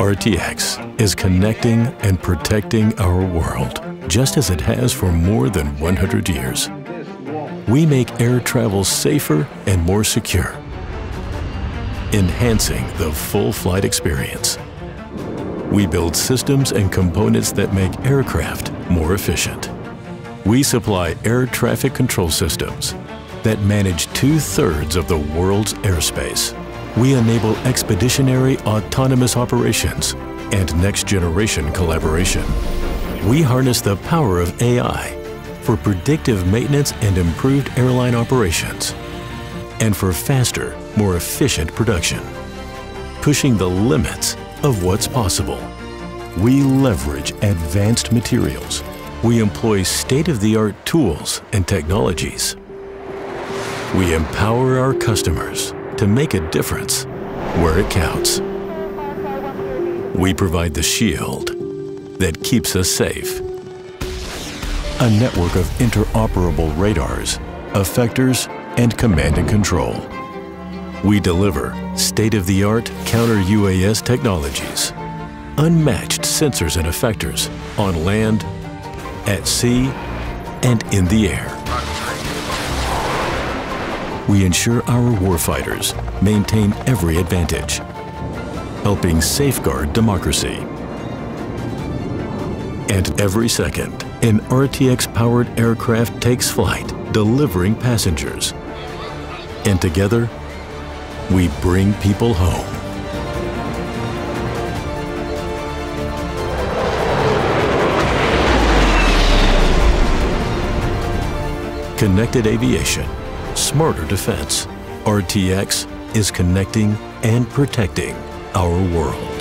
RTX is connecting and protecting our world, just as it has for more than 100 years. We make air travel safer and more secure, enhancing the full flight experience. We build systems and components that make aircraft more efficient. We supply air traffic control systems that manage two-thirds of the world's airspace. We enable expeditionary autonomous operations and next-generation collaboration. We harness the power of AI for predictive maintenance and improved airline operations, and for faster, more efficient production, pushing the limits of what's possible. We leverage advanced materials. We employ state-of-the-art tools and technologies. We empower our customers to make a difference where it counts. We provide the shield that keeps us safe. A network of interoperable radars, effectors, and command and control. We deliver state-of-the-art counter-UAS technologies, unmatched sensors and effectors on land, at sea, and in the air. We ensure our warfighters maintain every advantage, helping safeguard democracy. And every second, an RTX-powered aircraft takes flight, delivering passengers. And together, we bring people home. Connected aviation, smarter defense. RTX is connecting and protecting our world.